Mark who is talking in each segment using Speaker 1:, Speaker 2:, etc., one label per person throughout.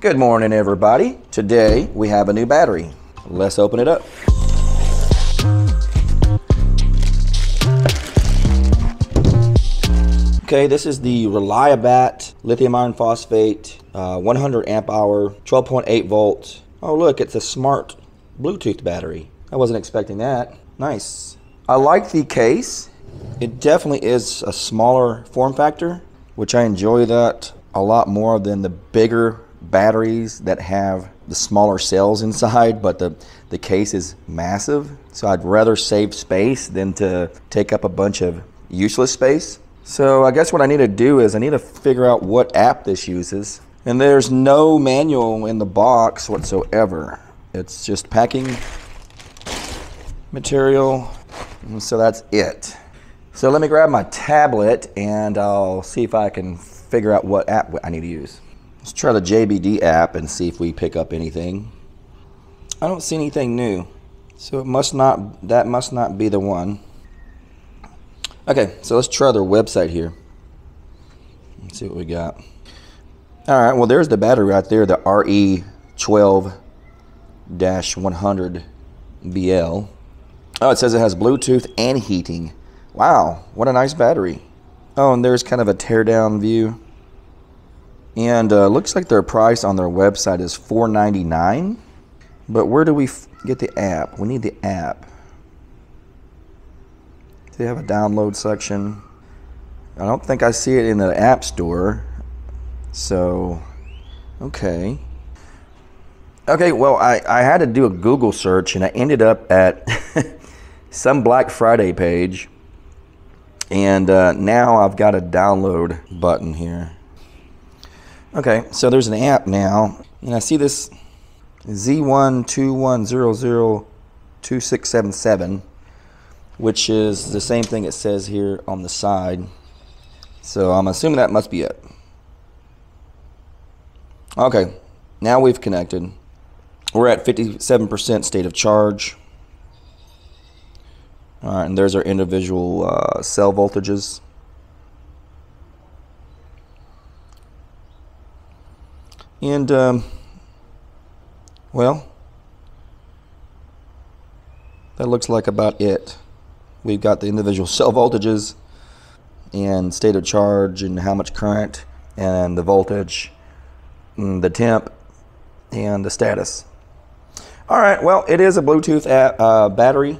Speaker 1: Good morning, everybody. Today we have a new battery. Let's open it up. Okay, this is the RELiBATT lithium iron phosphate, uh, 100 amp hour, 12.8 volt. Oh, look, it's a smart Bluetooth battery. I wasn't expecting that. Nice. I like the case. It definitely is a smaller form factor, which I enjoy that a lot more than the bigger batteries that have the smaller cells inside, but the, the case is massive. So I'd rather save space than to take up a bunch of useless space. So I guess what I need to do is I need to figure out what app this uses. And there's no manual in the box whatsoever. It's just packing material. And so that's it. So let me grab my tablet and I'll see if I can figure out what app I need to use. Let's try the JBD app and see if we pick up anything. I don't see anything new. So it must not that must not be the one. Okay, so let's try their website here. Let's see what we got. All right, well, there's the battery right there, the RE12-100BL. Oh, it says it has Bluetooth and heating. Wow, what a nice battery. Oh, and there's kind of a teardown view. And uh, looks like their price on their website is $4.99. But where do we get the app? We need the app. Do they have a download section. I don't think I see it in the App Store. So, okay. Okay, well, I, I had to do a Google search and I ended up at some Black Friday page. And uh, now I've got a download button here. Okay, so there's an app now. And I see this Z121002677 which is the same thing it says here on the side. So I'm assuming that must be it. Okay, now we've connected. We're at 57% state of charge. All right, and there's our individual uh, cell voltages. And, um, well, that looks like about it. We've got the individual cell voltages and state of charge and how much current and the voltage, and the temp, and the status. All right, well, it is a Bluetooth app, uh, battery.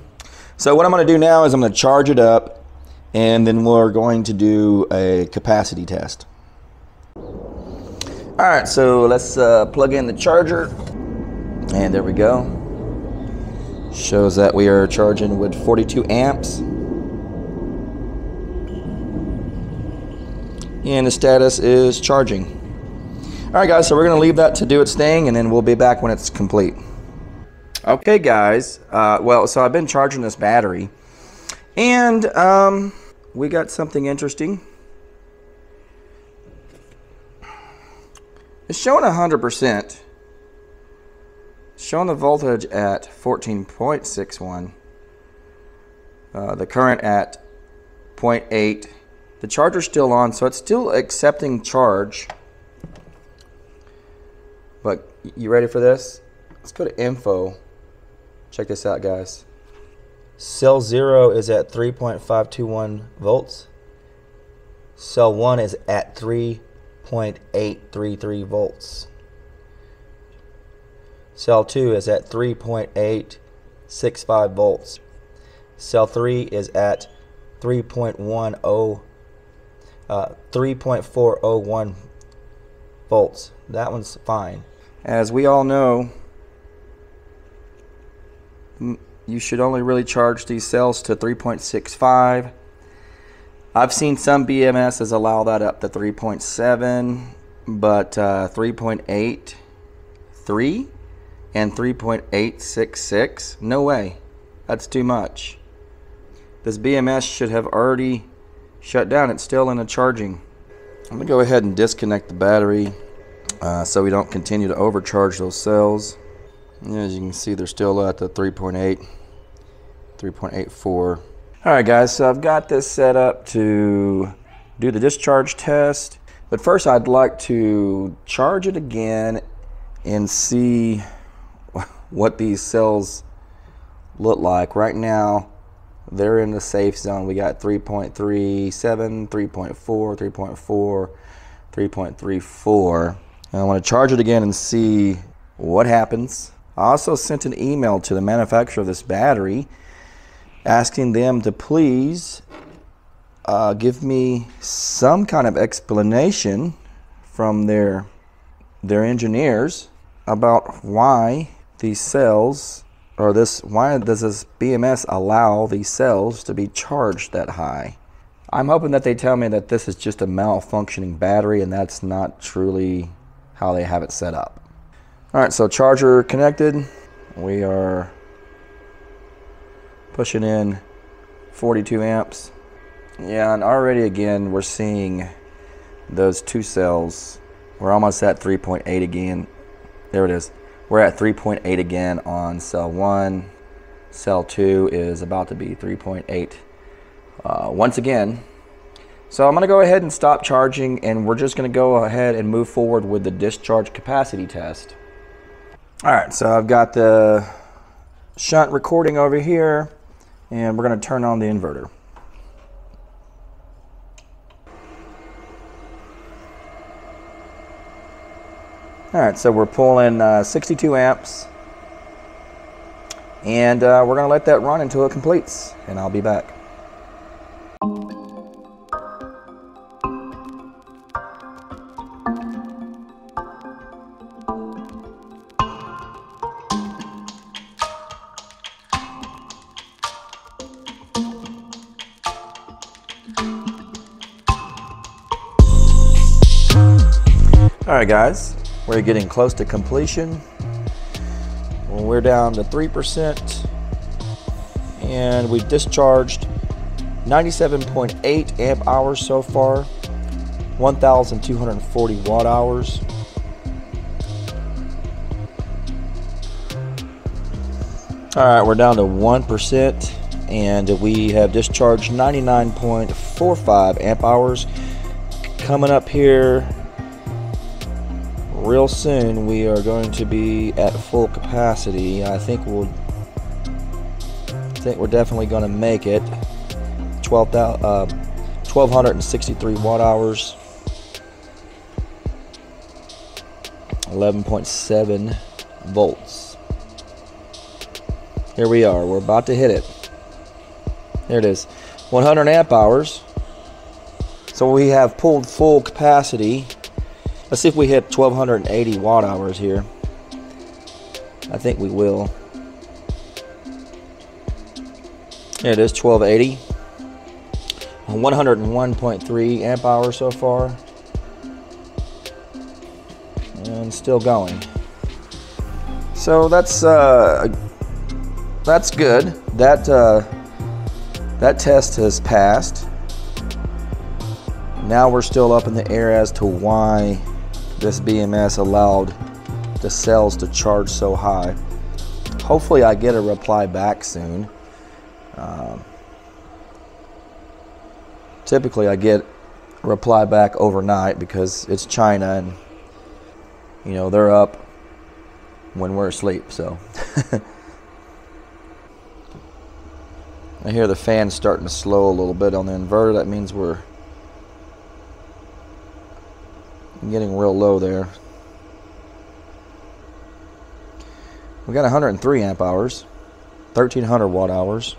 Speaker 1: So what I'm going to do now is I'm going to charge it up, and then we're going to do a capacity test. All right, so let's uh, plug in the charger, and there we go. Shows that we are charging with 42 amps. And the status is charging. All right, guys, so we're going to leave that to do its thing, and then we'll be back when it's complete. Okay, guys. Uh, well, so I've been charging this battery, and um, we got something interesting. It's showing 100% showing the voltage at 14.61 uh, the current at 0.8 the charger's still on so it's still accepting charge. But you ready for this? Let's go to info. Check this out guys. Cell 0 is at 3.521 volts. Cell 1 is at 3.833 volts Cell 2 is at 3.865 volts. Cell 3 is at 3.10 uh, 3.401 volts. That one's fine. As we all know, you should only really charge these cells to 3.65. I've seen some BMSs allow that up to 3.7, but uh, 3.8, 3 and 3.866? No way. That's too much. This BMS should have already shut down. It's still in a charging. I'm going to go ahead and disconnect the battery uh, so we don't continue to overcharge those cells. As you can see, they're still at the 3.8, 3.84. All right, guys, so I've got this set up to do the discharge test. But first, I'd like to charge it again and see what these cells look like. Right now, they're in the safe zone. We got 3.37, 3.4, 3.4, 3.34. I want to charge it again and see what happens. I also sent an email to the manufacturer of this battery asking them to please uh, give me some kind of explanation from their their engineers about why these cells or this why does this BMS allow these cells to be charged that high? I'm hoping that they tell me that this is just a malfunctioning battery and that's not truly how they have it set up. All right, so charger connected. We are pushing in 42 amps. Yeah, and already again, we're seeing those two cells. We're almost at 3.8 again. There it is. We're at 3.8 again on cell 1. Cell 2 is about to be 3.8 uh, once again. So I'm going to go ahead and stop charging and we're just going to go ahead and move forward with the discharge capacity test. Alright, so I've got the shunt recording over here and we're going to turn on the inverter. All right, so we're pulling uh, 62 amps and uh, we're gonna let that run until it completes and I'll be back. Right, guys, we're getting close to completion. We're down to 3% and we've discharged 97.8 amp hours so far, 1,240 watt hours. All right, we're down to 1% and we have discharged 99.45 amp hours. Coming up here real soon we are going to be at full capacity. I think we'll I think we're definitely going to make it. 12, uh, 1263 watt hours. 11.7 volts. Here we are we're about to hit it. There it is. 100 amp hours. So we have pulled full capacity Let's see if we hit 1280 watt hours here. I think we will. It is, 1280. 101.3 amp hours so far. And still going. So that's uh, that's good. That uh, that test has passed. Now we're still up in the air as to why this BMS allowed the cells to charge so high. Hopefully I get a reply back soon. Um, typically I get a reply back overnight because it's China and you know they're up when we're asleep so I hear the fan starting to slow a little bit on the inverter that means we're I'm getting real low there. We got 103 amp hours, 1300 watt hours.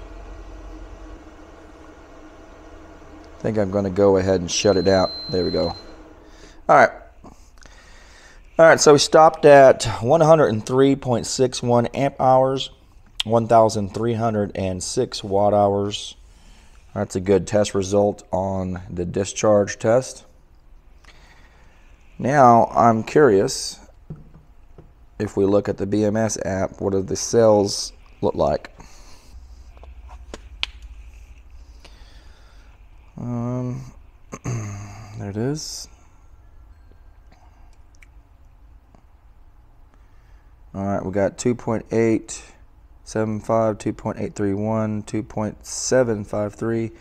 Speaker 1: I think I'm going to go ahead and shut it out. There we go. All right. All right, so we stopped at 103.61 amp hours, 1,306 watt hours. That's a good test result on the discharge test. Now I'm curious if we look at the BMS app, what do the cells look like? Um, there it is. All right, we got 2.875, 2.831, 2.753,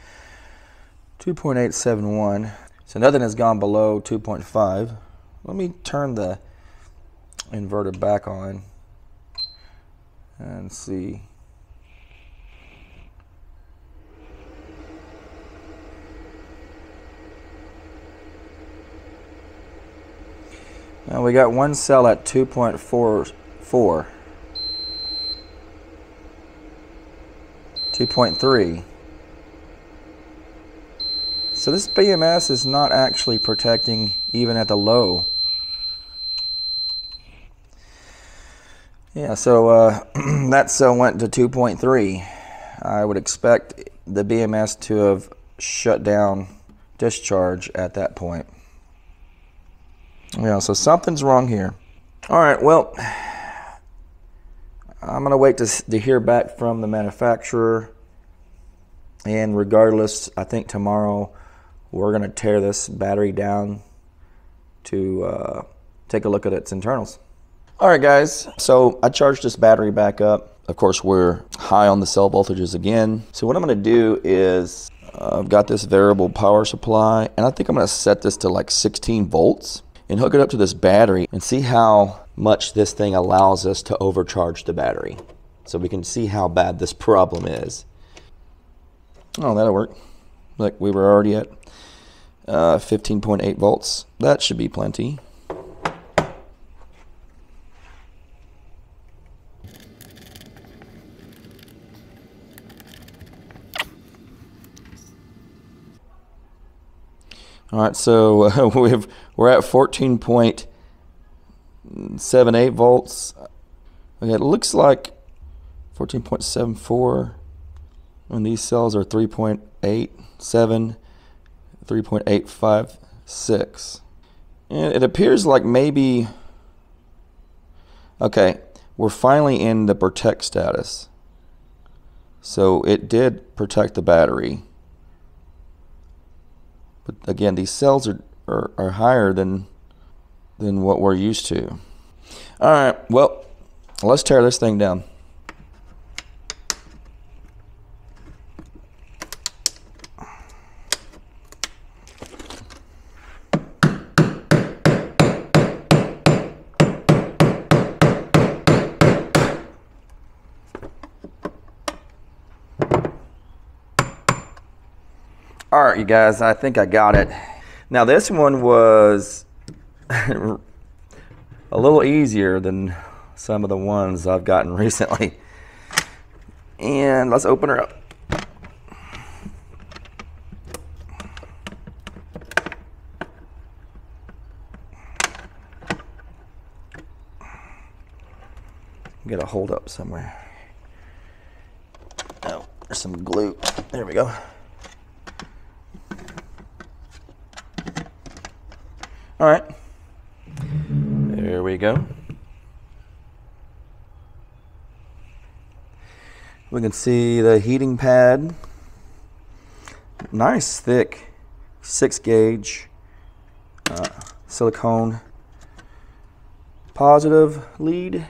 Speaker 1: 2.871. So nothing has gone below 2.5. Let me turn the inverter back on and see. Now we got one cell at 2.44. 2.3. So this BMS is not actually protecting even at the low. Yeah, so uh, that cell went to 2.3. I would expect the BMS to have shut down discharge at that point. Yeah, so something's wrong here. All right, well, I'm going to wait to, to hear back from the manufacturer. And regardless, I think tomorrow we're going to tear this battery down to uh, take a look at its internals. All right, guys, so I charged this battery back up. Of course, we're high on the cell voltages again. So what I'm going to do is uh, I've got this variable power supply, and I think I'm going to set this to like 16 volts and hook it up to this battery and see how much this thing allows us to overcharge the battery. So we can see how bad this problem is. Oh, that'll work. Look, we were already at 15.8 uh, volts. That should be plenty. All right, so uh, we've we're at 14.78 volts. Okay, it looks like 14.74 and these cells are 3.87, 3.856. And it appears like maybe, okay, we're finally in the protect status. So it did protect the battery. But again, these cells are, are, are higher than, than what we're used to. All right, well, let's tear this thing down. Guys, I think I got it. Now this one was a little easier than some of the ones I've gotten recently. And let's open her up. Get a hold up somewhere. Oh, there's some glue. There we go. All right. There we go. We can see the heating pad. Nice thick six gauge uh, silicone positive lead.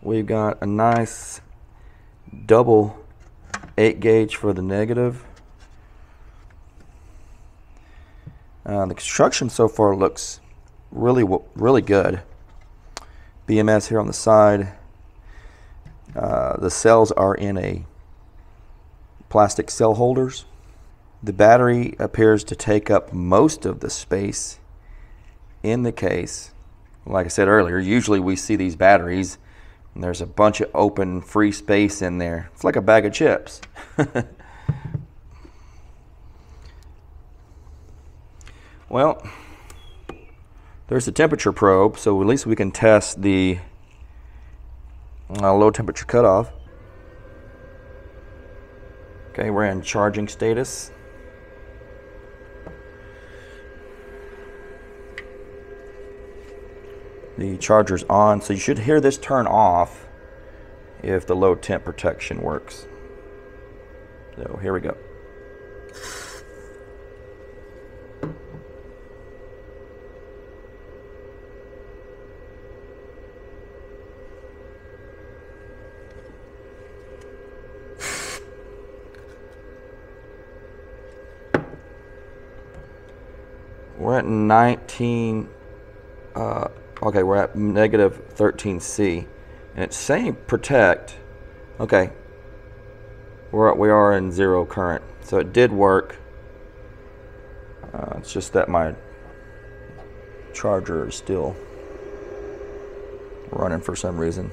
Speaker 1: We've got a nice double eight gauge for the negative. Uh, the construction so far looks really, really good. BMS here on the side. Uh, the cells are in a plastic cell holders. The battery appears to take up most of the space in the case. Like I said earlier, usually we see these batteries and there's a bunch of open free space in there. It's like a bag of chips. Well, there's the temperature probe, so at least we can test the uh, low temperature cutoff. Okay, we're in charging status. The charger's on, so you should hear this turn off if the low temp protection works. So here we go. We're at 19, uh, Okay, we're at negative 13C. And it's saying protect. Okay. We're, we are in zero current. So it did work. Uh, it's just that my charger is still running for some reason.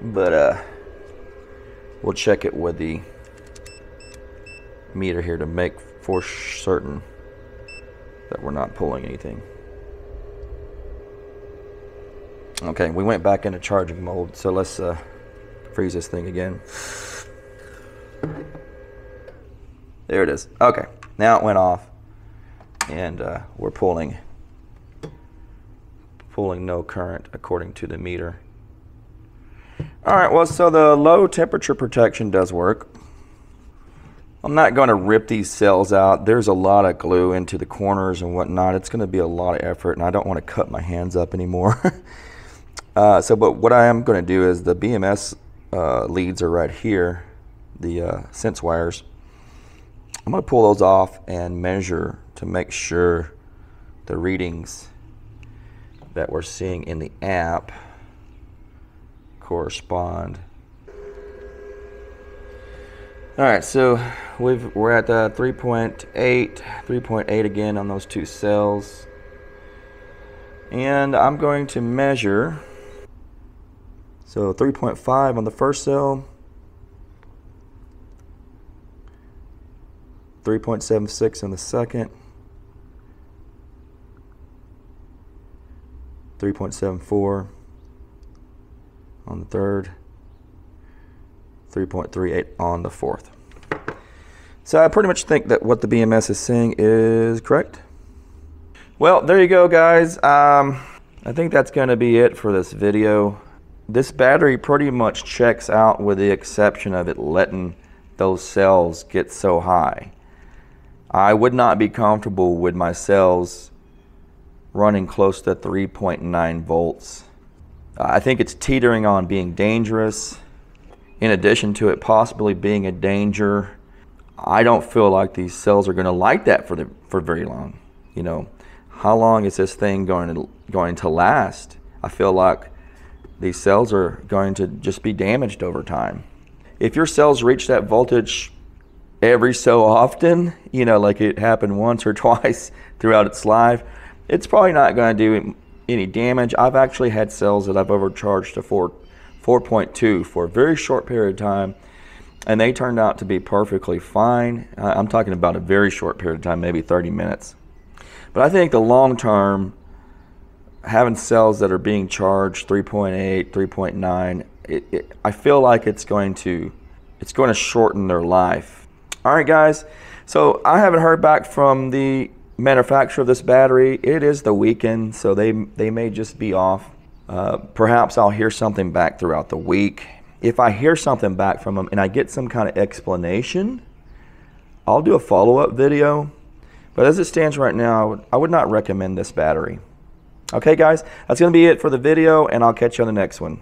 Speaker 1: But uh, we'll check it with the meter here to make for certain that we're not pulling anything. Okay, we went back into charging mode, so let's uh, freeze this thing again. There it is. Okay, now it went off, and uh, we're pulling pulling no current according to the meter. All right, well, so the low temperature protection does work. I'm not going to rip these cells out. There's a lot of glue into the corners and whatnot. It's going to be a lot of effort, and I don't want to cut my hands up anymore. uh, so, but what I am going to do is the BMS uh, leads are right here, the uh, sense wires. I'm going to pull those off and measure to make sure the readings that we're seeing in the app correspond all right, so we've, we're at uh, the 3.8, 3.8 again on those two cells. And I'm going to measure, so 3.5 on the first cell, 3.76 on the second, 3.74 on the third, 3.38 on the fourth. So I pretty much think that what the BMS is saying is correct. Well, there you go, guys. Um, I think that's going to be it for this video. This battery pretty much checks out with the exception of it letting those cells get so high. I would not be comfortable with my cells running close to 3.9 volts. I think it's teetering on being dangerous in addition to it possibly being a danger, I don't feel like these cells are going to like that for the for very long. You know, how long is this thing going to going to last? I feel like these cells are going to just be damaged over time. If your cells reach that voltage every so often, you know, like it happened once or twice throughout its life, it's probably not going to do any damage. I've actually had cells that I've overcharged to 4 4.2 for a very short period of time, and they turned out to be perfectly fine. I'm talking about a very short period of time, maybe 30 minutes. But I think the long term, having cells that are being charged 3.8, 3.9, it, it, I feel like it's going to it's going to shorten their life. All right, guys. So I haven't heard back from the manufacturer of this battery. It is the weekend, so they they may just be off. Uh, perhaps I'll hear something back throughout the week. If I hear something back from them and I get some kind of explanation, I'll do a follow up video. But as it stands right now, I would, I would not recommend this battery. Okay, guys, that's going to be it for the video, and I'll catch you on the next one.